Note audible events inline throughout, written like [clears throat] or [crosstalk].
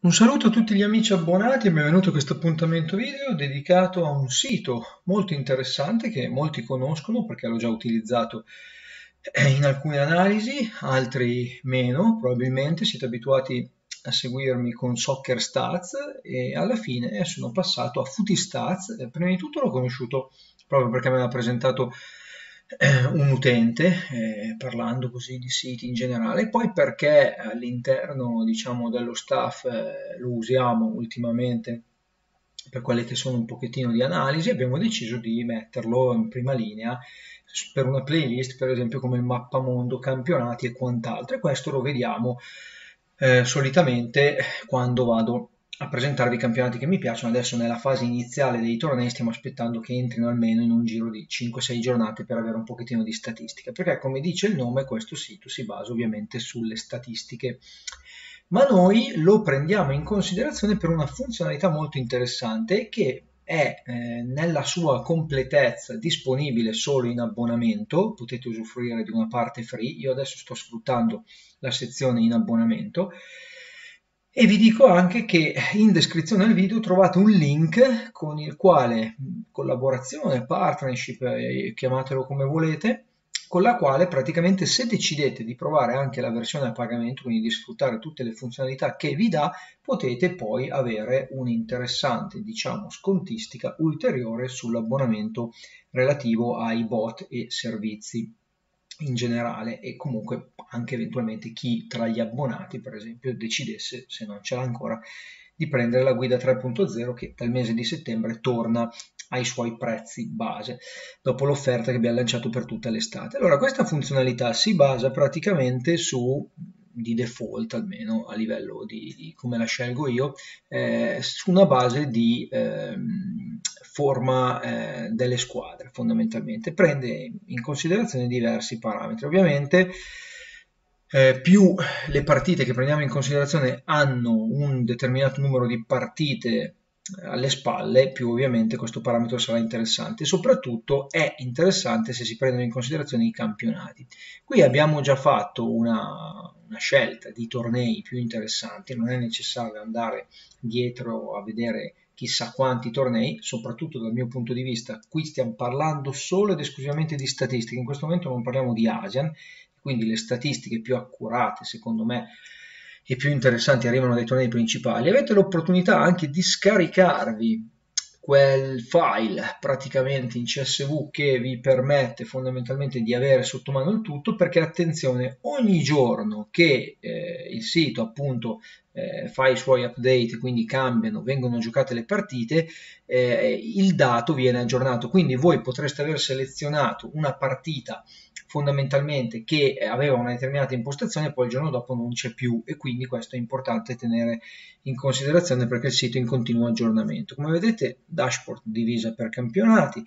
Un saluto a tutti gli amici abbonati e benvenuto a questo appuntamento video dedicato a un sito molto interessante che molti conoscono perché l'ho già utilizzato in alcune analisi, altri meno probabilmente, siete abituati a seguirmi con Soccer Stats e alla fine sono passato a Footy Stats. Prima di tutto l'ho conosciuto proprio perché mi aveva presentato eh, un utente, eh, parlando così di siti in generale, poi perché all'interno diciamo, dello staff eh, lo usiamo ultimamente per quelle che sono un pochettino di analisi, abbiamo deciso di metterlo in prima linea per una playlist, per esempio come il mappamondo, campionati e quant'altro, e questo lo vediamo eh, solitamente quando vado a presentarvi i campionati che mi piacciono. Adesso nella fase iniziale dei tornei stiamo aspettando che entrino almeno in un giro di 5-6 giornate per avere un pochettino di statistica, perché come dice il nome questo sito si basa ovviamente sulle statistiche. Ma noi lo prendiamo in considerazione per una funzionalità molto interessante che è eh, nella sua completezza disponibile solo in abbonamento, potete usufruire di una parte free, io adesso sto sfruttando la sezione in abbonamento e vi dico anche che in descrizione al video trovate un link con il quale collaborazione, partnership, eh, chiamatelo come volete, con la quale praticamente se decidete di provare anche la versione a pagamento, quindi di sfruttare tutte le funzionalità che vi dà, potete poi avere un'interessante, diciamo, scontistica ulteriore sull'abbonamento relativo ai bot e servizi in generale e comunque anche eventualmente chi tra gli abbonati per esempio decidesse se non ce l'ha ancora di prendere la guida 3.0 che dal mese di settembre torna ai suoi prezzi base dopo l'offerta che abbiamo lanciato per tutta l'estate. Allora questa funzionalità si basa praticamente su di default almeno a livello di, di come la scelgo io eh, su una base di eh, forma eh, delle squadre fondamentalmente prende in considerazione diversi parametri ovviamente eh, più le partite che prendiamo in considerazione hanno un determinato numero di partite alle spalle, più ovviamente questo parametro sarà interessante. Soprattutto è interessante se si prendono in considerazione i campionati. Qui abbiamo già fatto una, una scelta di tornei più interessanti, non è necessario andare dietro a vedere chissà quanti tornei, soprattutto dal mio punto di vista, qui stiamo parlando solo ed esclusivamente di statistiche, in questo momento non parliamo di Asian, quindi le statistiche più accurate secondo me e più interessanti arrivano dai tornei principali, avete l'opportunità anche di scaricarvi quel file praticamente in CSV che vi permette fondamentalmente di avere sotto mano il tutto perché attenzione ogni giorno che eh, il sito appunto eh, fa i suoi update quindi cambiano vengono giocate le partite eh, il dato viene aggiornato. Quindi voi potreste aver selezionato una partita fondamentalmente che aveva una determinata impostazione poi il giorno dopo non c'è più e quindi questo è importante tenere in considerazione perché il sito è in continuo aggiornamento. Come vedete dashboard divisa per campionati,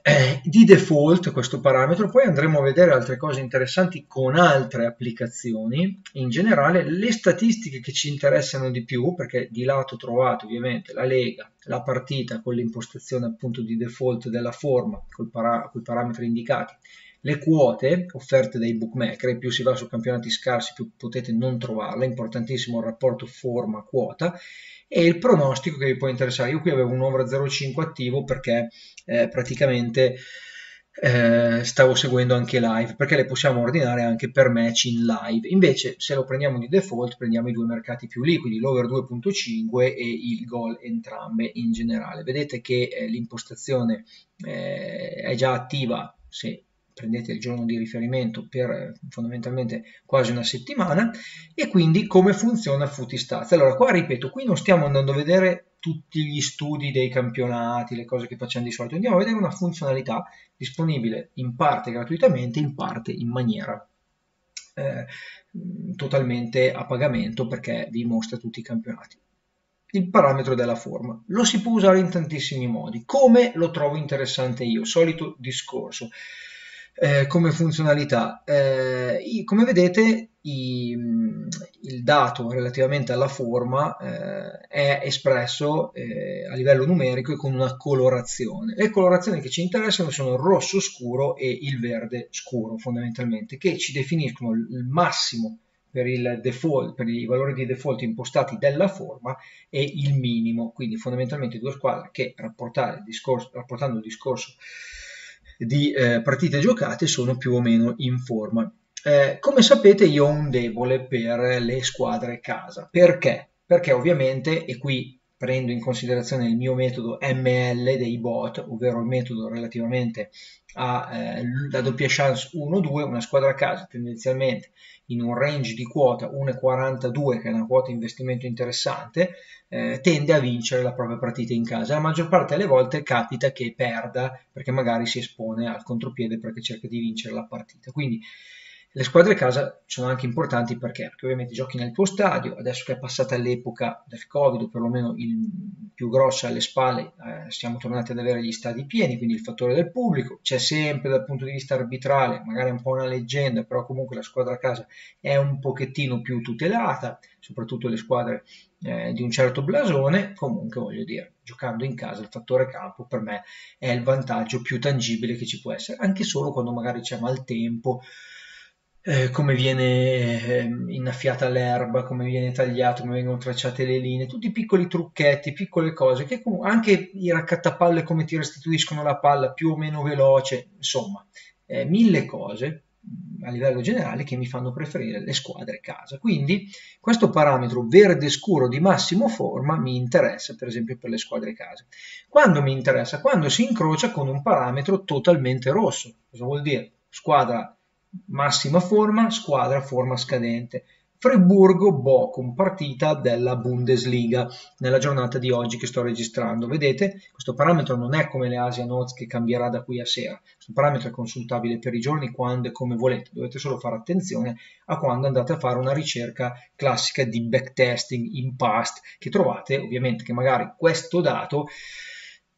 eh, di default questo parametro, poi andremo a vedere altre cose interessanti con altre applicazioni, in generale le statistiche che ci interessano di più, perché di lato trovate ovviamente la lega, la partita con l'impostazione appunto di default della forma, con i parametri indicati, le quote offerte dai bookmaker, più si va su campionati scarsi più potete non trovarle, importantissimo il rapporto forma-quota, e il pronostico che vi può interessare. Io qui avevo un over 0,5 attivo perché eh, praticamente eh, stavo seguendo anche live, perché le possiamo ordinare anche per match in live. Invece se lo prendiamo di default prendiamo i due mercati più liquidi, l'over 2.5 e il goal entrambe in generale. Vedete che eh, l'impostazione eh, è già attiva se prendete il giorno di riferimento per eh, fondamentalmente quasi una settimana e quindi come funziona Footistats. Allora qua ripeto, qui non stiamo andando a vedere tutti gli studi dei campionati, le cose che facciamo di solito, andiamo a vedere una funzionalità disponibile in parte gratuitamente, in parte in maniera eh, totalmente a pagamento perché vi mostra tutti i campionati il parametro della forma. Lo si può usare in tantissimi modi. Come lo trovo interessante io? Solito discorso eh, come funzionalità. Eh, come vedete i, il dato relativamente alla forma eh, è espresso eh, a livello numerico e con una colorazione. Le colorazioni che ci interessano sono il rosso scuro e il verde scuro fondamentalmente, che ci definiscono il massimo per, il default, per i valori di default impostati della forma e il minimo, quindi fondamentalmente due squadre che rapportando il discorso di eh, partite giocate sono più o meno in forma. Eh, come sapete io ho un debole per le squadre casa, perché? Perché ovviamente, e qui prendo in considerazione il mio metodo ML dei bot, ovvero il metodo relativamente alla eh, doppia chance 1-2, una squadra a casa tendenzialmente in un range di quota 1,42 che è una quota investimento interessante, eh, tende a vincere la propria partita in casa. La maggior parte delle volte capita che perda perché magari si espone al contropiede perché cerca di vincere la partita. Quindi le squadre casa sono anche importanti perché? perché ovviamente giochi nel tuo stadio, adesso che è passata l'epoca del Covid, o perlomeno il più grosso alle spalle, eh, siamo tornati ad avere gli stadi pieni, quindi il fattore del pubblico, c'è sempre dal punto di vista arbitrale, magari un po' una leggenda, però comunque la squadra a casa è un pochettino più tutelata, soprattutto le squadre eh, di un certo blasone, comunque voglio dire, giocando in casa il fattore campo per me è il vantaggio più tangibile che ci può essere, anche solo quando magari c'è maltempo, eh, come viene eh, innaffiata l'erba, come viene tagliato, come vengono tracciate le linee, tutti i piccoli trucchetti, piccole cose, che comunque, anche i raccattapalle come ti restituiscono la palla più o meno veloce, insomma, eh, mille cose a livello generale che mi fanno preferire le squadre casa. Quindi questo parametro verde scuro di massimo forma mi interessa per esempio per le squadre casa. Quando mi interessa? Quando si incrocia con un parametro totalmente rosso. Cosa vuol dire? Squadra massima forma, squadra forma scadente. Friburgo-Bochum, partita della Bundesliga nella giornata di oggi che sto registrando. Vedete, questo parametro non è come le Asia Notes che cambierà da qui a sera. Questo parametro è consultabile per i giorni quando e come volete. Dovete solo fare attenzione a quando andate a fare una ricerca classica di backtesting in past che trovate ovviamente che magari questo dato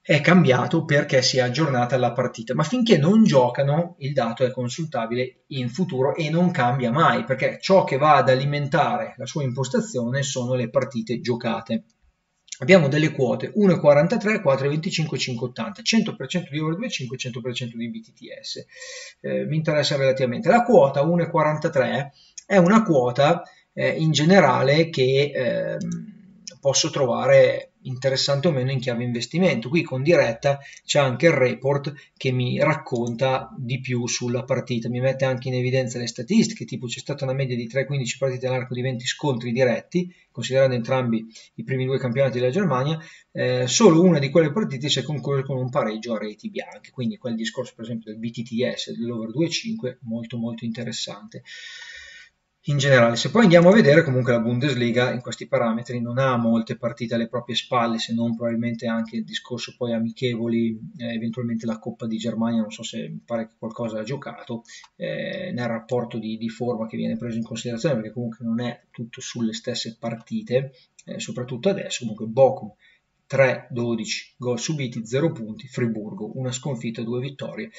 è cambiato perché si è aggiornata la partita, ma finché non giocano il dato è consultabile in futuro e non cambia mai perché ciò che va ad alimentare la sua impostazione sono le partite giocate. Abbiamo delle quote 1,43, 4,25, 5,80, 100% di over 2,5, 100% di BTTS. Eh, mi interessa relativamente. La quota 1,43 è una quota eh, in generale che eh, posso trovare interessante o meno in chiave investimento. Qui con diretta c'è anche il report che mi racconta di più sulla partita, mi mette anche in evidenza le statistiche, tipo c'è stata una media di 3-15 partite all'arco di 20 scontri diretti, considerando entrambi i primi due campionati della Germania, eh, solo una di quelle partite si è conclusa con un pareggio a reti bianche, quindi quel discorso per esempio del BTTS, dell'over 2-5, molto molto interessante in generale. Se poi andiamo a vedere, comunque la Bundesliga in questi parametri non ha molte partite alle proprie spalle, se non probabilmente anche il discorso poi amichevoli, eh, eventualmente la Coppa di Germania, non so se mi pare che qualcosa ha giocato, eh, nel rapporto di, di, forma che viene preso in considerazione, perché comunque non è tutto sulle stesse partite, eh, soprattutto adesso, comunque Bochum 3-12 gol subiti, 0 punti, Friburgo una sconfitta, 2 vittorie.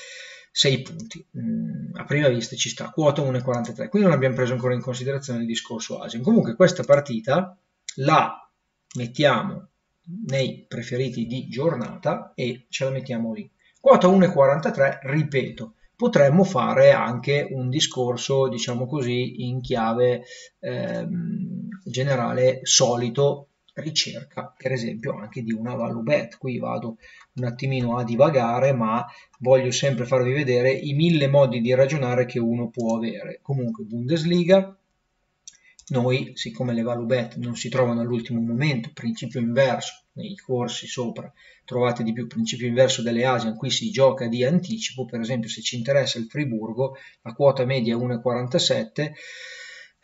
6 punti. Mm, a prima vista ci sta, quota 1,43, quindi non abbiamo preso ancora in considerazione il discorso Asian. Comunque questa partita la mettiamo nei preferiti di giornata e ce la mettiamo lì. Quota 1,43, ripeto, potremmo fare anche un discorso, diciamo così, in chiave ehm, generale solito ricerca per esempio anche di una value bet qui vado un attimino a divagare ma voglio sempre farvi vedere i mille modi di ragionare che uno può avere. Comunque Bundesliga noi siccome le value bet non si trovano all'ultimo momento principio inverso nei corsi sopra trovate di più principio inverso delle Asian qui si gioca di anticipo per esempio se ci interessa il Friburgo la quota media è 1,47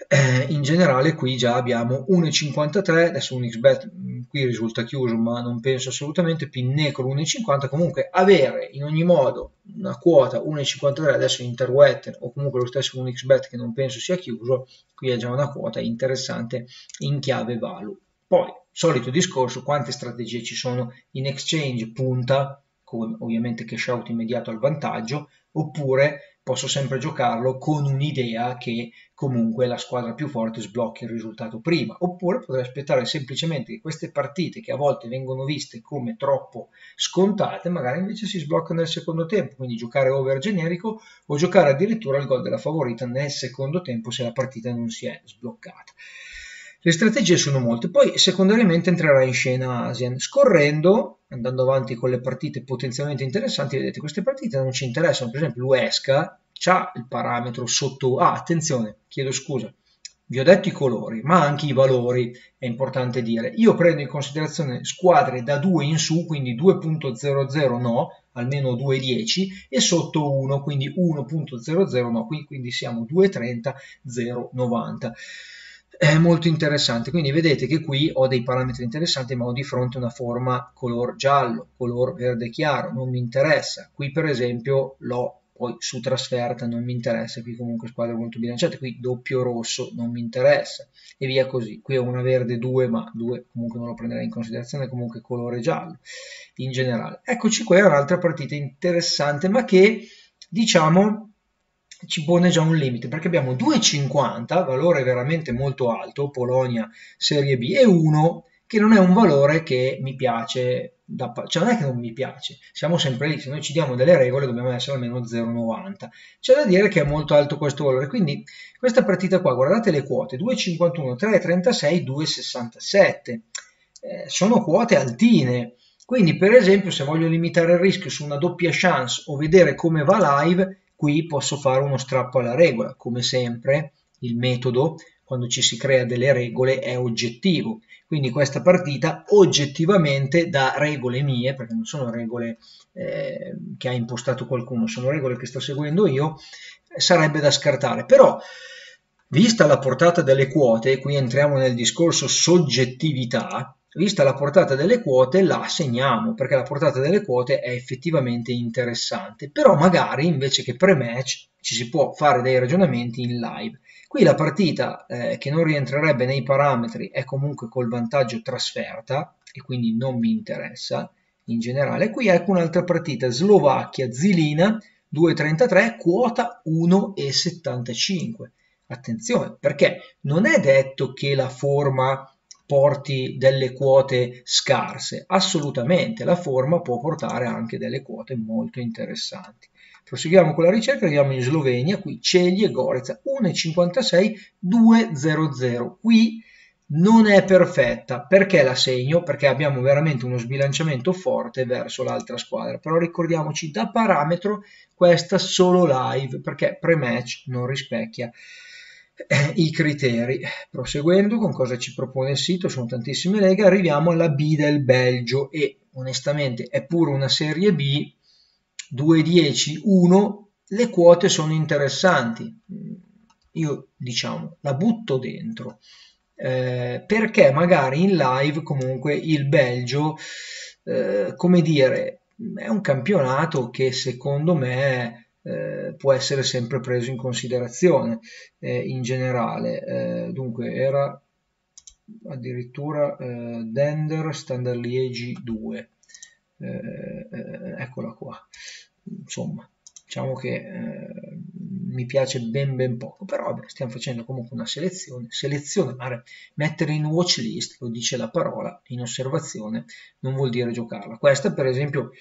eh, in generale qui già abbiamo 1,53 adesso un xbet mm, qui risulta chiuso ma non penso assolutamente Pinnecolo 1,50 comunque avere in ogni modo una quota 1,53 adesso Interwetten o comunque lo stesso un xbet che non penso sia chiuso qui è già una quota interessante in chiave value. Poi solito discorso quante strategie ci sono in exchange? Punta con ovviamente cash out immediato al vantaggio oppure posso sempre giocarlo con un'idea che comunque la squadra più forte sblocchi il risultato prima, oppure potrei aspettare semplicemente che queste partite che a volte vengono viste come troppo scontate, magari invece si sbloccano nel secondo tempo, quindi giocare over generico o giocare addirittura il gol della favorita nel secondo tempo se la partita non si è sbloccata. Le strategie sono molte, poi secondariamente entrerà in scena Asian. Scorrendo, andando avanti con le partite potenzialmente interessanti, vedete queste partite non ci interessano, per esempio l'Uesca ha il parametro sotto... Ah, attenzione, chiedo scusa, vi ho detto i colori, ma anche i valori è importante dire. Io prendo in considerazione squadre da 2 in su, quindi 2.00 no, almeno 2.10, e sotto 1, quindi 1.00 no, quindi siamo 2.30, 0.90 è molto interessante. Quindi vedete che qui ho dei parametri interessanti, ma ho di fronte una forma color giallo, color verde chiaro, non mi interessa. Qui per esempio l'ho poi su trasferta, non mi interessa, qui comunque squadre molto bilanciate, qui doppio rosso, non mi interessa, e via così. Qui ho una verde 2, ma 2 comunque non lo prenderei in considerazione, comunque colore giallo in generale. Eccoci qua, è un'altra partita interessante, ma che diciamo ci pone già un limite perché abbiamo 2,50, valore veramente molto alto, Polonia Serie B, e 1 che non è un valore che mi piace, da, cioè non è che non mi piace, siamo sempre lì, se noi ci diamo delle regole dobbiamo essere almeno 0,90. C'è da dire che è molto alto questo valore, quindi questa partita qua, guardate le quote, 2,51, 3,36, 2,67, eh, sono quote altine, quindi per esempio se voglio limitare il rischio su una doppia chance o vedere come va live, Qui posso fare uno strappo alla regola, come sempre il metodo quando ci si crea delle regole è oggettivo, quindi questa partita oggettivamente da regole mie, perché non sono regole eh, che ha impostato qualcuno, sono regole che sto seguendo io, sarebbe da scartare, però vista la portata delle quote, qui entriamo nel discorso soggettività, Vista la portata delle quote la segniamo perché la portata delle quote è effettivamente interessante, però magari invece che pre-match ci si può fare dei ragionamenti in live. Qui la partita eh, che non rientrerebbe nei parametri è comunque col vantaggio trasferta e quindi non mi interessa in generale. Qui ecco un'altra partita, Slovacchia-Zilina 2,33, quota 1,75. Attenzione, perché non è detto che la forma porti delle quote scarse. Assolutamente, la forma può portare anche delle quote molto interessanti. Proseguiamo con la ricerca, arriviamo in Slovenia, qui Ceglie e Gorizia 1,56, 2,00. Qui non è perfetta. Perché la segno? Perché abbiamo veramente uno sbilanciamento forte verso l'altra squadra. Però ricordiamoci, da parametro questa solo live, perché pre-match non rispecchia i criteri. Proseguendo con cosa ci propone il sito, sono tantissime leghe, arriviamo alla B del Belgio e onestamente è pure una serie B, 2, 10, 1, le quote sono interessanti. Io diciamo la butto dentro. Eh, perché magari in live comunque il Belgio, eh, come dire, è un campionato che secondo me eh, può essere sempre preso in considerazione eh, in generale. Eh, dunque era addirittura eh, Dender Standard Liegi 2. Eh, eccola qua. Insomma, diciamo che mi piace ben ben poco, però vabbè, stiamo facendo comunque una selezione, selezionare, mettere in watch list, lo dice la parola, in osservazione, non vuol dire giocarla. Questa per esempio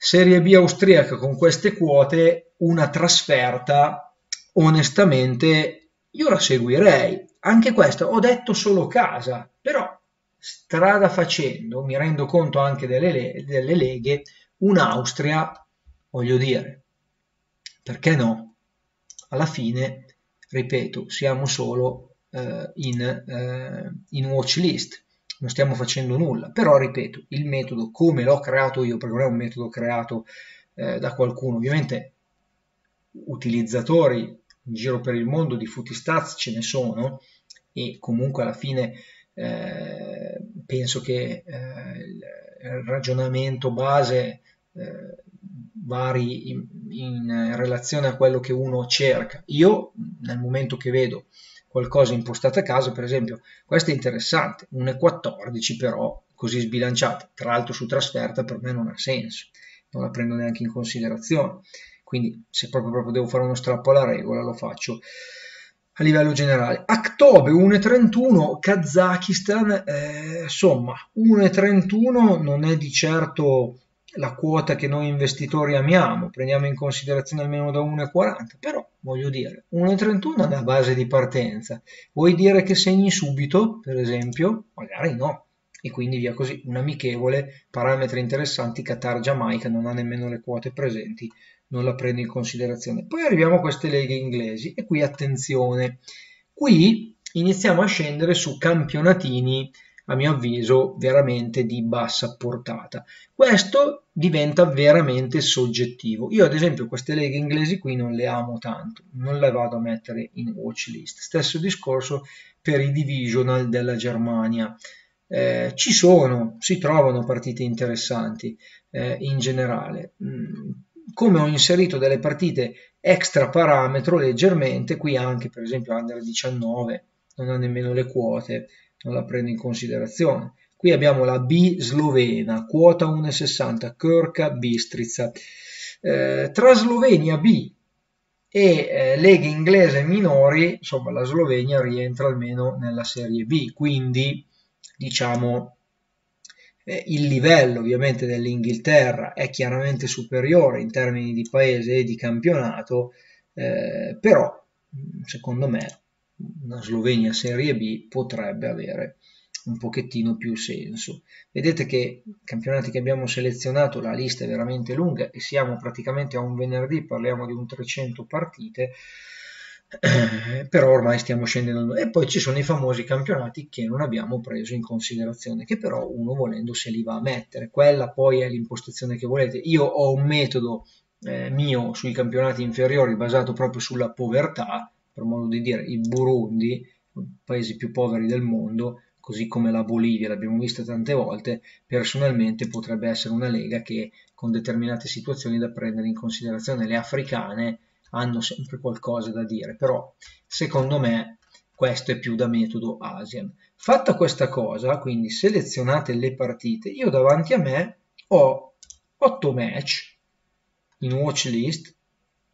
Serie B austriaca con queste quote, una trasferta, onestamente io la seguirei. Anche questa, ho detto solo casa, però strada facendo, mi rendo conto anche delle, delle leghe, un'Austria, voglio dire, perché no? Alla fine, ripeto, siamo solo eh, in, eh, in watch list non stiamo facendo nulla. Però, ripeto, il metodo come l'ho creato io, perché non è un metodo creato eh, da qualcuno, ovviamente utilizzatori in giro per il mondo di Footistats ce ne sono e comunque alla fine eh, penso che eh, il ragionamento base eh, vari in, in relazione a quello che uno cerca. Io nel momento che vedo qualcosa impostato a caso, per esempio, questo è interessante, 1,14 però così sbilanciata, tra l'altro su trasferta per me non ha senso, non la prendo neanche in considerazione, quindi se proprio, proprio devo fare uno strappo alla regola lo faccio a livello generale. Aktobe 1,31, Kazakistan, eh, insomma 1,31 non è di certo la quota che noi investitori amiamo, prendiamo in considerazione almeno da 1,40, però voglio dire, 1,31 è la base di partenza. Vuoi dire che segni subito, per esempio? Magari no. E quindi via così, un amichevole, parametri interessanti, Qatar-Giamaica non ha nemmeno le quote presenti, non la prendo in considerazione. Poi arriviamo a queste leghe inglesi e qui attenzione, qui iniziamo a scendere su campionatini a mio avviso veramente di bassa portata. Questo diventa veramente soggettivo. Io ad esempio queste leghe inglesi qui non le amo tanto, non le vado a mettere in watch list. Stesso discorso per i divisional della Germania. Eh, ci sono, si trovano partite interessanti eh, in generale. Mm, come ho inserito delle partite extra parametro leggermente, qui anche per esempio Under 19 non ha nemmeno le quote, non la prendo in considerazione. Qui abbiamo la B slovena, quota 1,60, Krka Bistrica. Eh, tra Slovenia B e eh, leghe inglese minori, insomma la Slovenia rientra almeno nella serie B, quindi diciamo eh, il livello ovviamente dell'Inghilterra è chiaramente superiore in termini di paese e di campionato, eh, però secondo me una Slovenia Serie B potrebbe avere un pochettino più senso. Vedete che i campionati che abbiamo selezionato, la lista è veramente lunga e siamo praticamente a un venerdì, parliamo di un 300 partite, [clears throat] però ormai stiamo scendendo. E poi ci sono i famosi campionati che non abbiamo preso in considerazione, che però uno volendo se li va a mettere. Quella poi è l'impostazione che volete. Io ho un metodo eh, mio sui campionati inferiori basato proprio sulla povertà, per modo di dire, il Burundi, paesi più poveri del mondo, così come la Bolivia, l'abbiamo vista tante volte, personalmente potrebbe essere una lega che con determinate situazioni da prendere in considerazione. Le africane hanno sempre qualcosa da dire, però secondo me questo è più da metodo ASEAN. Fatta questa cosa, quindi selezionate le partite, io davanti a me ho 8 match in watch list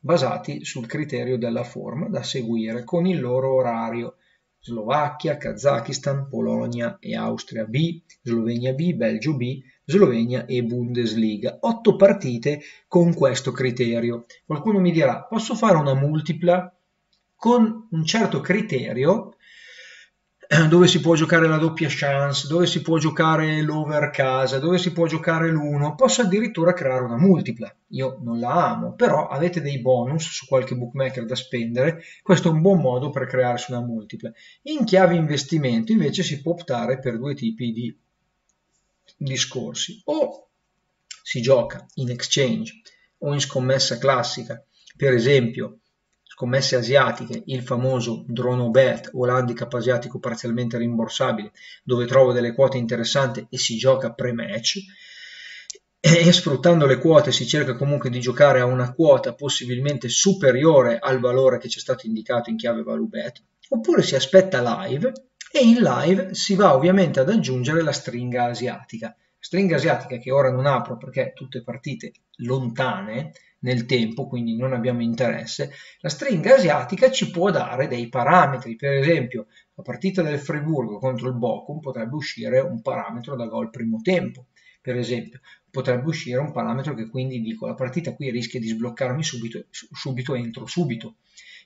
basati sul criterio della forma da seguire con il loro orario. Slovacchia, Kazakistan, Polonia e Austria B, Slovenia B, Belgio B, Slovenia e Bundesliga. Otto partite con questo criterio. Qualcuno mi dirà, posso fare una multipla con un certo criterio [clears throat] dove si può giocare la doppia chance, dove si può giocare l'over casa, dove si può giocare l'uno, posso addirittura creare una multipla. Io non la amo, però avete dei bonus su qualche bookmaker da spendere, questo è un buon modo per crearsi una multipla. In chiave investimento invece si può optare per due tipi di discorsi. O si gioca in exchange o in scommessa classica, per esempio scommesse asiatiche, il famoso Drono Bet o l'handicap asiatico parzialmente rimborsabile, dove trovo delle quote interessanti e si gioca pre-match, e sfruttando le quote si cerca comunque di giocare a una quota possibilmente superiore al valore che ci è stato indicato in chiave value bet, oppure si aspetta live e in live si va ovviamente ad aggiungere la stringa asiatica. Stringa asiatica che ora non apro perché tutte partite lontane, nel tempo, quindi non abbiamo interesse, la stringa asiatica ci può dare dei parametri, per esempio la partita del Friburgo contro il Bochum potrebbe uscire un parametro da gol primo tempo, per esempio, potrebbe uscire un parametro che quindi dico la partita qui rischia di sbloccarmi subito, subito entro subito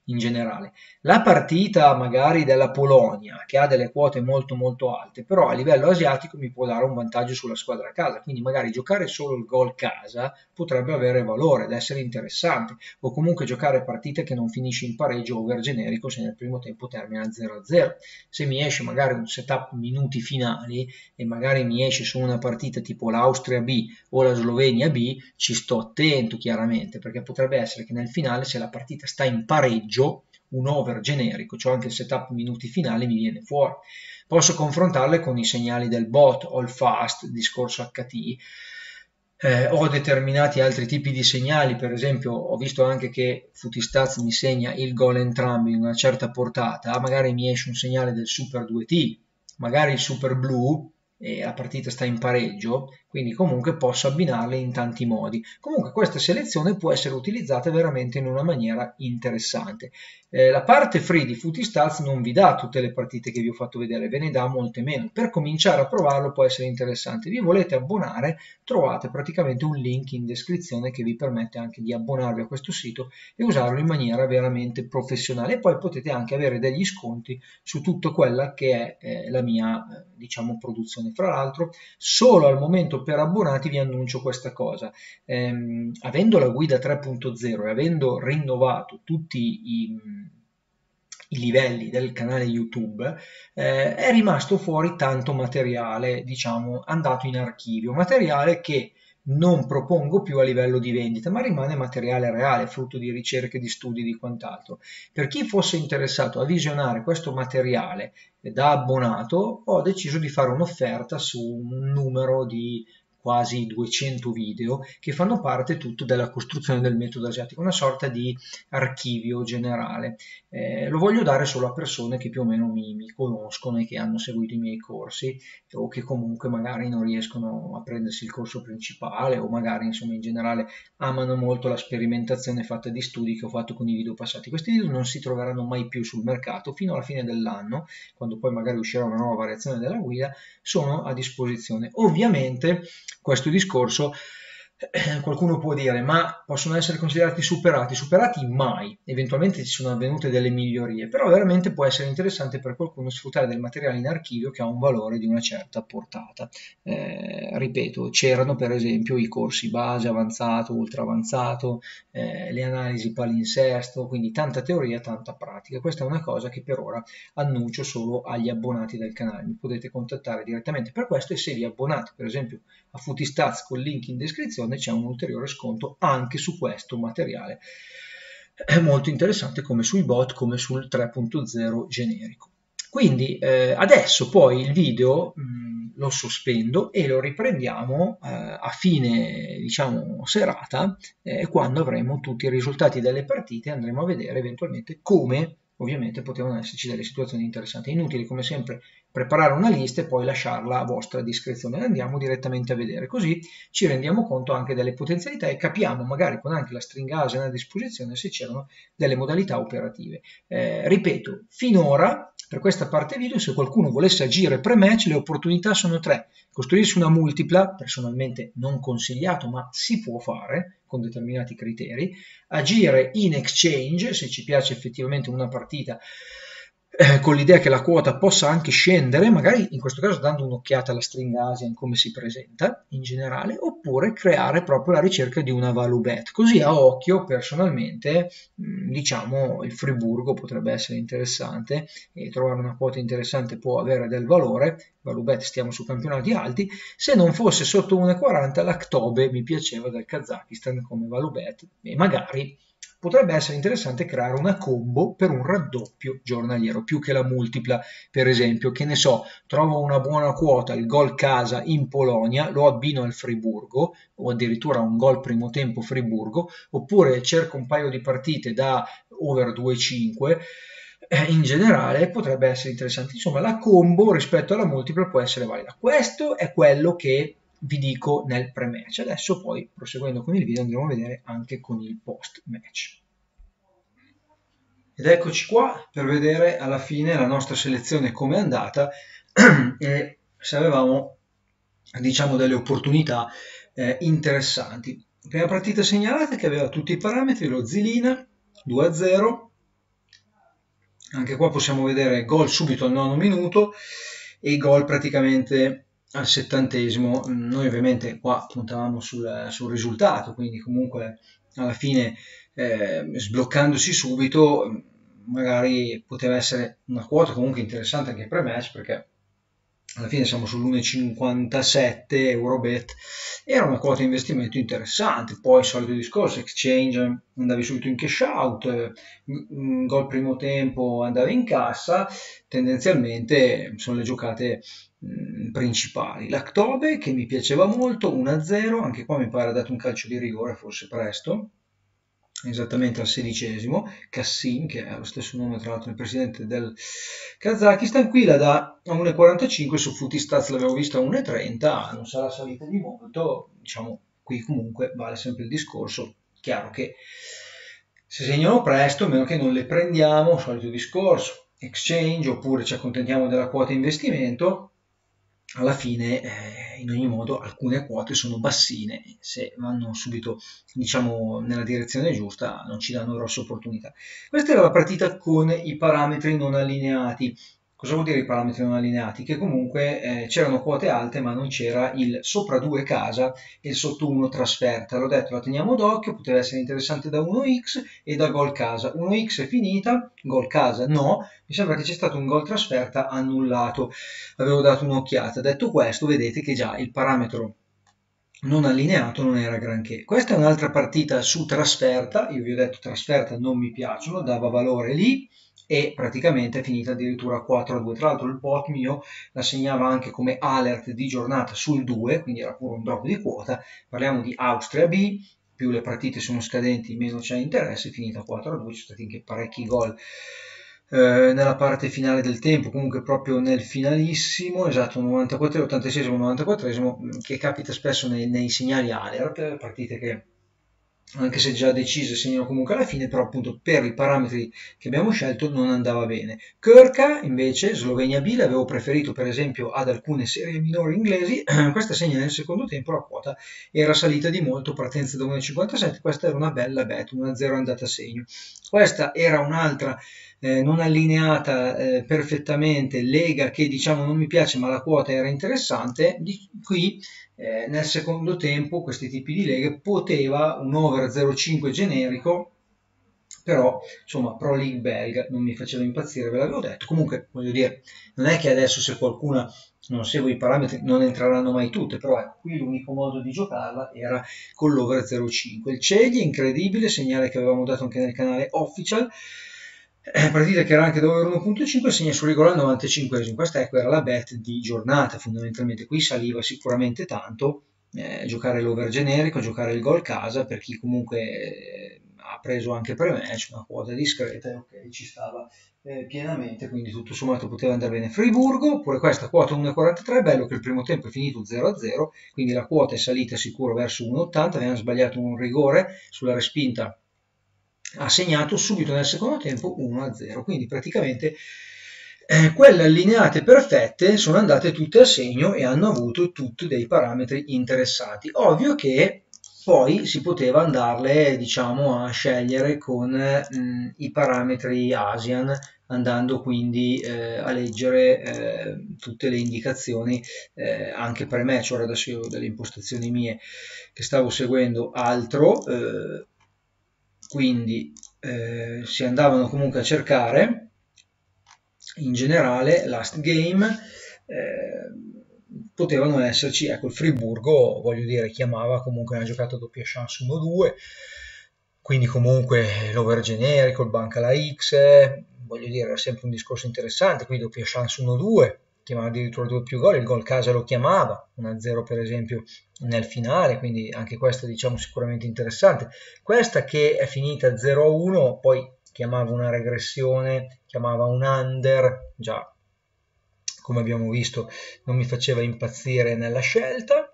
in generale. La partita magari della Polonia, che ha delle quote molto molto alte, però a livello asiatico mi può dare un vantaggio sulla squadra a casa, quindi magari giocare solo il gol casa potrebbe avere valore ed essere interessante, o comunque giocare partite che non finisce in pareggio over generico se nel primo tempo termina 0-0. Se mi esce magari un setup minuti finali e magari mi esce su una partita tipo l'Austria B o la Slovenia B, ci sto attento chiaramente, perché potrebbe essere che nel finale se la partita sta in pareggio un over generico, cioè anche il setup minuti finali mi viene fuori. Posso confrontarle con i segnali del bot, all fast, discorso HT, eh, ho determinati altri tipi di segnali, per esempio ho visto anche che Futistats mi segna il gol entrambi in una certa portata, magari mi esce un segnale del Super 2T, magari il Super Blue e la partita sta in pareggio, quindi comunque posso abbinarle in tanti modi. Comunque questa selezione può essere utilizzata veramente in una maniera interessante. Eh, la parte free di Footy non vi dà tutte le partite che vi ho fatto vedere, ve ne dà molte meno. Per cominciare a provarlo può essere interessante. Vi volete abbonare, trovate praticamente un link in descrizione che vi permette anche di abbonarvi a questo sito e usarlo in maniera veramente professionale. E poi potete anche avere degli sconti su tutto quella che è eh, la mia eh, diciamo produzione. Fra l'altro, solo al momento per abbonati vi annuncio questa cosa. Ehm, avendo la guida 3.0 e avendo rinnovato tutti i i livelli del canale YouTube, eh, è rimasto fuori tanto materiale, diciamo, andato in archivio, materiale che non propongo più a livello di vendita, ma rimane materiale reale, frutto di ricerche, di studi, di quant'altro. Per chi fosse interessato a visionare questo materiale da abbonato, ho deciso di fare un'offerta su un numero di quasi 200 video che fanno parte tutto della costruzione del metodo asiatico, una sorta di archivio generale. Eh, lo voglio dare solo a persone che più o meno mi, mi, conoscono e che hanno seguito i miei corsi o che comunque magari non riescono a prendersi il corso principale o magari insomma in generale amano molto la sperimentazione fatta di studi che ho fatto con i video passati. Questi video non si troveranno mai più sul mercato fino alla fine dell'anno, quando poi magari uscirà una nuova variazione della guida, sono a disposizione. Ovviamente questo discorso [clears throat] qualcuno può dire ma possono essere considerati superati? Superati mai. Eventualmente ci sono avvenute delle migliorie però veramente può essere interessante per qualcuno sfruttare del materiale in archivio che ha un valore di una certa portata. Eh, ripeto c'erano per esempio i corsi base avanzato ultra avanzato eh, le analisi palinsesto quindi tanta teoria tanta pratica. Questa è una cosa che per ora annuncio solo agli abbonati del canale. Mi potete contattare direttamente per questo e se vi abbonate per esempio a Footistats col link in descrizione c'è un ulteriore sconto anche su questo materiale. È molto interessante come sui bot, come sul 3.0 generico. Quindi eh, adesso poi il video mh, lo sospendo e lo riprendiamo eh, a fine diciamo serata eh, quando avremo tutti i risultati delle partite andremo a vedere eventualmente come ovviamente potevano esserci delle situazioni interessanti. È inutile come sempre preparare una lista e poi lasciarla a vostra discrezione. Andiamo direttamente a vedere, così ci rendiamo conto anche delle potenzialità e capiamo magari con anche la stringa ASIAN a disposizione se c'erano delle modalità operative. Eh, ripeto, finora per questa parte video, se qualcuno volesse agire pre-match, le opportunità sono tre. Costruirsi una multipla, personalmente non consigliato, ma si può fare con determinati criteri. Agire in exchange, se ci piace effettivamente una partita eh, con l'idea che la quota possa anche scendere, magari in questo caso dando un'occhiata alla stringa Asian come si presenta in generale, oppure creare proprio la ricerca di una value bet. Così a occhio, personalmente, mm, diciamo il Friburgo potrebbe essere interessante e trovare una quota interessante può avere del valore, value bet stiamo su campionati alti, se non fosse sotto 1,40 l'Aktobe mi piaceva del Kazakistan come value bet e magari potrebbe essere interessante creare una combo per un raddoppio giornaliero, più che la multipla, per esempio, che ne so, trovo una buona quota, il gol casa in Polonia, lo abbino al Friburgo, o addirittura un gol primo tempo Friburgo, oppure cerco un paio di partite da over 2,5, eh, in generale potrebbe essere interessante. Insomma, la combo rispetto alla multipla può essere valida. Questo è quello che vi dico nel pre-match. Adesso poi, proseguendo con il video, andremo a vedere anche con il post-match. Ed eccoci qua per vedere alla fine la nostra selezione come è andata [clears throat] e se avevamo diciamo delle opportunità eh, interessanti. Prima partita segnalata che aveva tutti i parametri, lo Zilina 2-0, anche qua possiamo vedere gol subito al nono minuto e gol praticamente al settantesimo, noi ovviamente qua puntavamo sul, sul risultato, quindi comunque alla fine eh, sbloccandosi subito magari poteva essere una quota comunque interessante anche pre-match perché alla fine siamo sull'1,57 Eurobet. Era una quota di investimento interessante. Poi solito discorso exchange andavi subito in cash out gol primo tempo andavi in cassa. Tendenzialmente sono le giocate mh, principali. l'Actobe che mi piaceva molto 1-0 anche qua mi pare ha dato un calcio di rigore forse presto esattamente al sedicesimo, Kassim, che è lo stesso nome tra l'altro del presidente del Kazakistan, qui la dà a 1,45, su Footistats l'avevo vista a 1,30, non sarà salita di molto, diciamo qui comunque vale sempre il discorso, chiaro che se segnano presto, a meno che non le prendiamo, solito discorso, exchange oppure ci accontentiamo della quota investimento, alla fine eh, in ogni modo alcune quote sono bassine. Se vanno subito diciamo nella direzione giusta non ci danno grosse opportunità. Questa era la partita con i parametri non allineati Cosa vuol dire i parametri non allineati? Che comunque eh, c'erano quote alte ma non c'era il sopra 2 casa e il sotto 1 trasferta. L'ho detto, la teniamo d'occhio, poteva essere interessante da 1x e da gol casa. 1x è finita, gol casa no, mi sembra che c'è stato un gol trasferta annullato. Avevo dato un'occhiata. Detto questo, vedete che già il parametro non allineato non era granché. Questa è un'altra partita su trasferta, io vi ho detto trasferta non mi piacciono, dava valore lì e praticamente è finita addirittura 4 a 2. Tra l'altro il bot mio la segnava anche come alert di giornata sul 2, quindi era pure un drop di quota. Parliamo di Austria B, più le partite sono scadenti, meno c'è interesse, finita 4 a 2, ci sono stati anche parecchi gol. Eh, nella parte finale del tempo, comunque proprio nel finalissimo, esatto, 94, 86 94 che capita spesso nei, nei segnali alert, partite che anche se già decise segnano comunque alla fine, però appunto per i parametri che abbiamo scelto non andava bene. Kirka invece, Slovenia B, l'avevo preferito per esempio ad alcune serie minori inglesi, [clears throat] questa segna nel secondo tempo la quota era salita di molto, partenza da 1,57, questa era una bella bet, 1-0 andata a segno. Questa era un'altra eh, non allineata eh, perfettamente, lega che diciamo non mi piace ma la quota era interessante, di, qui eh, nel secondo tempo questi tipi di leghe poteva un over 0,5 generico però insomma Pro League belga non mi faceva impazzire, ve l'avevo detto. Comunque voglio dire, non è che adesso se qualcuno non segue i parametri non entreranno mai tutte, però ecco, qui l'unico modo di giocarla era con l'over 0,5. Il Cegli, incredibile, segnale che avevamo dato anche nel canale official, eh, partita che era anche dove 1.5 segna su rigore al 95 questa ecco era la bet di giornata fondamentalmente. Qui saliva sicuramente tanto eh, giocare l'over generico giocare il gol casa per chi comunque eh, ha preso anche pre-match una quota discreta e ok ci stava eh, pienamente. Quindi tutto sommato poteva andare bene. Friburgo pure questa quota 1.43 bello che il primo tempo è finito 0-0 quindi la quota è salita sicuro verso 1.80 avevano sbagliato un rigore sulla respinta ha segnato subito nel secondo tempo 1-0. Quindi praticamente eh, quelle allineate perfette sono andate tutte a segno e hanno avuto tutti dei parametri interessati. Ovvio che poi si poteva andarle diciamo a scegliere con mh, i parametri ASIAN andando quindi eh, a leggere eh, tutte le indicazioni eh, anche pre-match ora adesso io ho delle impostazioni mie che stavo seguendo altro eh, quindi eh, si andavano comunque a cercare. In generale last game eh, potevano esserci ecco il Friburgo voglio dire chiamava comunque una giocata doppia chance 1-2 quindi comunque l'over generico il banca la X voglio dire era sempre un discorso interessante qui doppia chance 1-2 chiamava addirittura due più gol, il gol casa lo chiamava, 1-0 per esempio nel finale, quindi anche questo diciamo sicuramente interessante. Questa che è finita 0-1, poi chiamava una regressione, chiamava un under, già come abbiamo visto non mi faceva impazzire nella scelta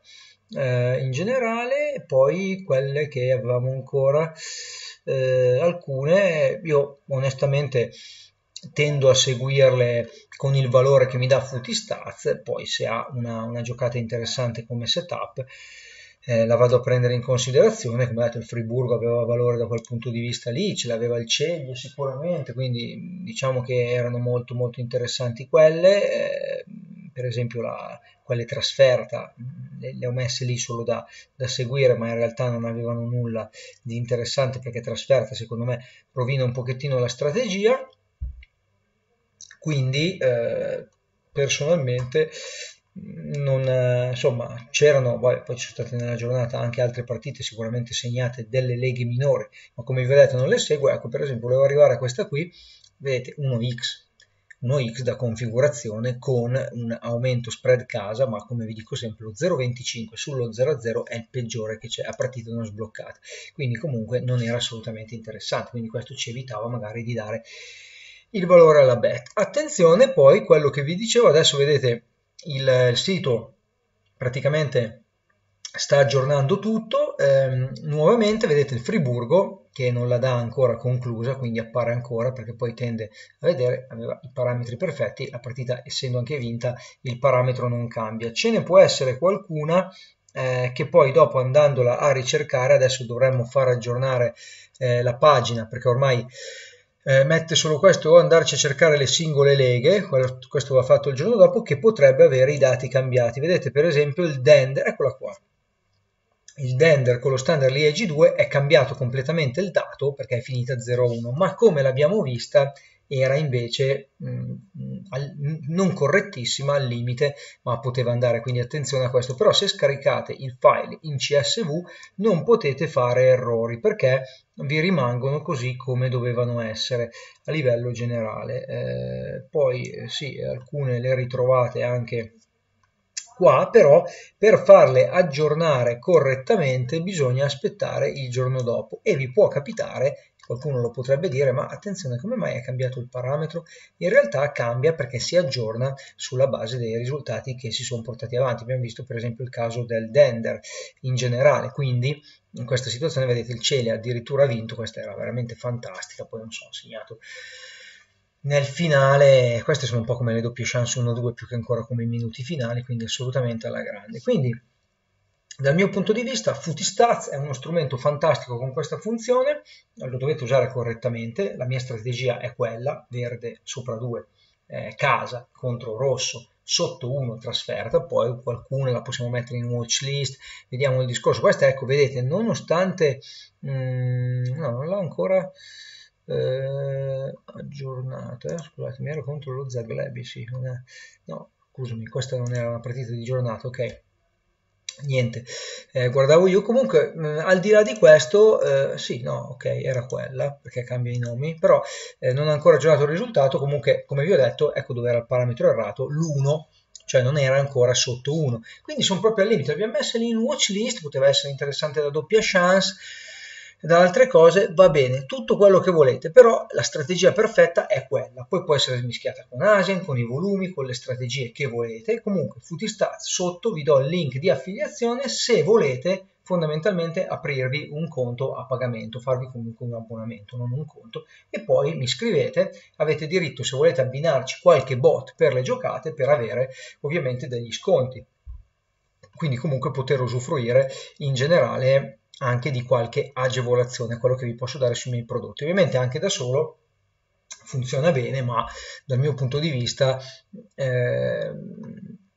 eh, in generale, poi quelle che avevamo ancora, eh, alcune, io onestamente tendo a seguirle con il valore che mi dà Footistats, poi se ha una, una giocata interessante come setup eh, la vado a prendere in considerazione, come detto il Friburgo aveva valore da quel punto di vista lì, ce l'aveva il Ceglio sicuramente, quindi diciamo che erano molto molto interessanti quelle, eh, per esempio la, quelle trasferta le, le, ho messe lì solo da, da, seguire, ma in realtà non avevano nulla di interessante perché trasferta secondo me rovina un pochettino la strategia quindi eh, personalmente non, eh, insomma, c'erano, poi, ci sono state nella giornata anche altre partite sicuramente segnate delle leghe minori, ma come detto non le seguo, ecco per esempio volevo arrivare a questa qui, vedete 1x, uno X da configurazione con un aumento spread casa, ma come vi dico sempre lo 0,25 sullo 0,0 è il peggiore che c'è a partita non sbloccata, quindi comunque non era assolutamente interessante, quindi questo ci evitava magari di dare il valore alla bet. Attenzione poi quello che vi dicevo, adesso vedete il, il sito praticamente sta aggiornando tutto, eh, nuovamente vedete il Friburgo che non la dà ancora conclusa, quindi appare ancora perché poi tende a vedere, aveva i parametri perfetti, la partita essendo anche vinta il parametro non cambia. Ce ne può essere qualcuna eh, che poi dopo andandola a ricercare, adesso dovremmo far aggiornare eh, la pagina perché ormai eh, mette solo questo o andarci a cercare le singole leghe, questo va fatto il giorno dopo, che potrebbe avere i dati cambiati. Vedete per esempio il DEND, eccola qua, il Dender con lo standard lieg 2 è cambiato completamente il dato perché è finita 0,1, ma come l'abbiamo vista era invece mh, mm, al, non correttissima al limite, ma poteva andare, quindi attenzione a questo. Però se scaricate il file in CSV non potete fare errori perché vi rimangono così come dovevano essere a livello generale. Eh, poi eh, sì, alcune le ritrovate anche Qua però per farle aggiornare correttamente bisogna aspettare il giorno dopo e vi può capitare, qualcuno lo potrebbe dire, ma attenzione come mai è cambiato il parametro? In realtà cambia perché si aggiorna sulla base dei risultati che si sono portati avanti. Abbiamo visto per esempio il caso del Dender in generale, quindi in questa situazione vedete il Cele addirittura vinto, questa era veramente fantastica, poi non so, ho segnato nel finale, queste sono un po' come le doppie chance 1-2 più che ancora come i minuti finali, quindi assolutamente alla grande. Quindi dal mio punto di vista Footistats è uno strumento fantastico con questa funzione, lo dovete usare correttamente, la mia strategia è quella, verde sopra 2, eh, casa contro rosso, sotto 1 trasferta, poi qualcuna la possiamo mettere in watch list, vediamo il discorso. Questa ecco, vedete, nonostante, mm, no, non l'ho ancora eh, aggiornato eh? scusatemi ero contro lo Zaglebi sì, no scusami questa non era una partita di giornata ok niente. Eh, guardavo io. Comunque mh, mm, al di là di questo eh, sì no ok era quella perché cambia i nomi però eh, non ha ancora aggiornato il risultato. Comunque come vi ho detto ecco dove era il parametro errato l'1 cioè non era ancora sotto 1 quindi sono proprio al limite. Abbiamo messo lì in watch list poteva essere interessante la doppia chance da altre cose va bene, tutto quello che volete, però la strategia perfetta è quella, poi può essere mischiata con Asian, con i volumi, con le strategie che volete, comunque Footistats sotto vi do il link di affiliazione se volete fondamentalmente aprirvi un conto a pagamento, farvi comunque un abbonamento, non un conto, e poi mi scrivete, avete diritto se volete abbinarci qualche bot per le giocate per avere ovviamente degli sconti, quindi comunque poter usufruire in generale anche di qualche agevolazione, quello che vi posso dare sui miei prodotti. Ovviamente anche da solo funziona bene, ma dal mio punto di vista eh,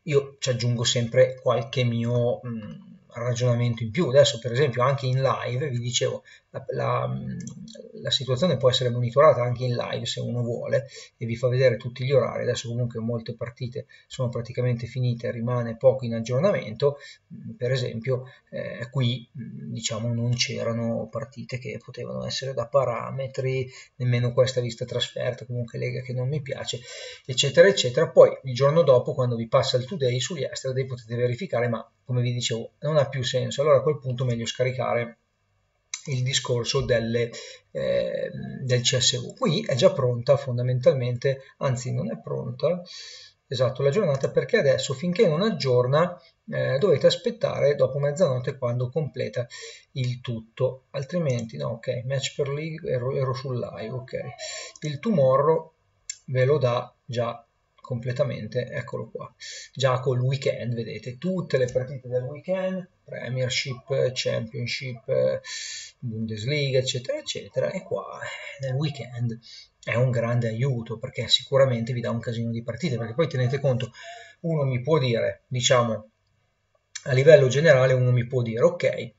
io ci aggiungo sempre qualche mio mh, ragionamento in più. Adesso per esempio anche in live, vi dicevo, la, la, la, situazione può essere monitorata anche in live se uno vuole e vi fa vedere tutti gli orari. Adesso comunque molte partite sono praticamente finite, rimane poco in aggiornamento. Per esempio eh, qui diciamo non c'erano partite che potevano essere da parametri, nemmeno questa vista trasferta, comunque lega che non mi piace, eccetera, eccetera. Poi il giorno dopo quando vi passa il today sugli yesterday potete verificare, ma come vi dicevo non ha più senso. Allora a quel punto meglio scaricare il discorso delle, eh, del CSV. Qui è già pronta fondamentalmente, anzi non è pronta, esatto, la giornata perché adesso finché non aggiorna eh, dovete aspettare dopo mezzanotte quando completa il tutto, altrimenti no, ok, match per league, ero, ero sul live, ok, il tomorrow ve lo dà già completamente, eccolo qua, già col weekend, vedete, tutte le partite del weekend, Premiership, Championship, Bundesliga, eccetera, eccetera, e qua nel weekend è un grande aiuto perché sicuramente vi dà un casino di partite, perché poi tenete conto, uno mi può dire, diciamo, a livello generale uno mi può dire, ok, eh,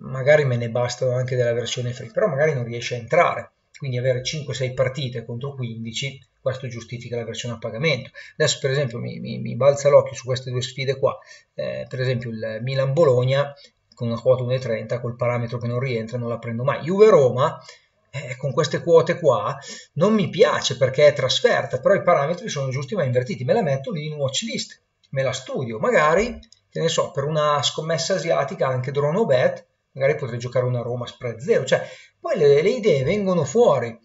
magari me ne bastano anche della versione free, però magari non riesce a entrare, quindi avere 5-6 partite contro 15 questo giustifica la versione a pagamento. Adesso per esempio mi, mi, mi balza l'occhio su queste due sfide qua, eh, per esempio il Milan-Bologna con una quota 1,30 col parametro che non rientra non la prendo mai. Juve-Roma eh, con queste quote qua non mi piace perché è trasferta, però i parametri sono giusti ma invertiti, me la metto lì in watch list, me la studio, magari, che ne so, per una scommessa asiatica anche drone bet, magari potrei giocare una Roma spread 0, cioè poi le, le idee vengono fuori,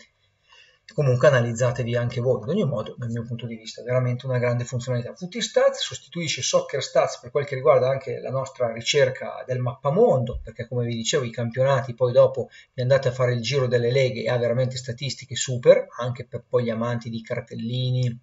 comunque analizzatevi anche voi. Ad ogni modo, dal mio punto di vista, è veramente una grande funzionalità. Footstats sostituisce Soccer Stats per quel che riguarda anche la nostra ricerca del mappamondo, perché come vi dicevo i campionati poi dopo vi andate a fare il giro delle leghe e ha veramente statistiche super, anche per poi gli amanti di cartellini,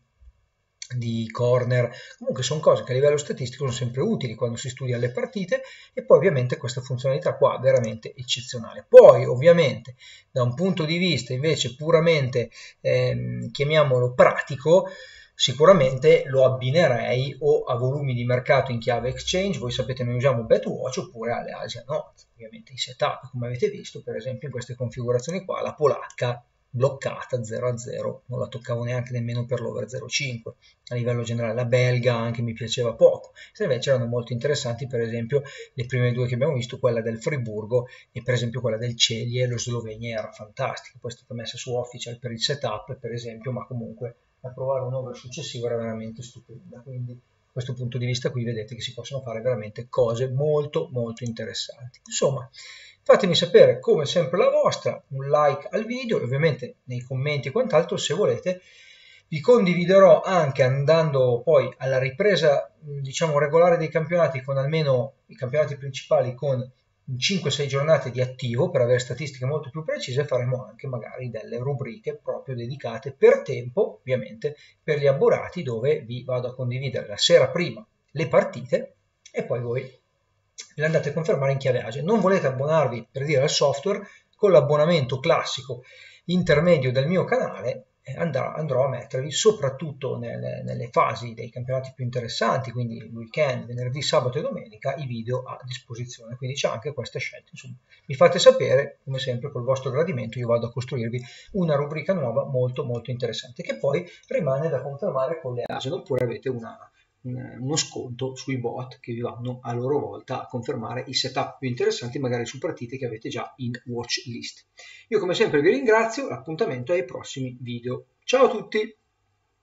di corner, comunque sono cose che a livello statistico sono sempre utili quando si studia le partite e poi ovviamente questa funzionalità qua è veramente eccezionale. Poi ovviamente da un punto di vista invece puramente ehm, chiamiamolo pratico, sicuramente lo abbinerei o a volumi di mercato in chiave exchange, voi sapete noi usiamo BetWatch oppure alle Asia Note, ovviamente i setup come avete visto per esempio in queste configurazioni qua la polacca bloccata 0 a 0, non la toccavo neanche nemmeno per l'over 0,5. A livello generale la belga anche mi piaceva poco, se invece erano molto interessanti per esempio le prime due che abbiamo visto, quella del Friburgo e per esempio quella del Celie, lo Slovenia era fantastica, poi è stata messa su official per il setup per esempio, ma comunque a provare un over successivo era veramente stupenda, quindi da questo punto di vista qui vedete che si possono fare veramente cose molto molto interessanti. Insomma, Fatemi sapere come sempre la vostra, un like al video e ovviamente nei commenti e quant'altro se volete vi condividerò anche andando poi alla ripresa diciamo regolare dei campionati con almeno i campionati principali con 5-6 giornate di attivo per avere statistiche molto più precise faremo anche magari delle rubriche proprio dedicate per tempo ovviamente per gli abbonati dove vi vado a condividere la sera prima le partite e poi voi le andate a confermare in chiave AGE. Non volete abbonarvi per dire al software con l'abbonamento classico intermedio del mio canale eh, andrò, andrò a mettervi soprattutto nelle, nelle, fasi dei campionati più interessanti, quindi il weekend, venerdì, sabato e domenica, i video a disposizione. Quindi c'è anche questa scelta. Insomma, mi fate sapere, come sempre, col vostro gradimento, io vado a costruirvi una rubrica nuova molto molto interessante che poi rimane da confermare con le ASE, oppure avete una, uno sconto sui bot che vi vanno a loro volta a confermare i setup più interessanti magari su partite che avete già in watch list. Io come sempre vi ringrazio, l'appuntamento ai prossimi video. Ciao a tutti!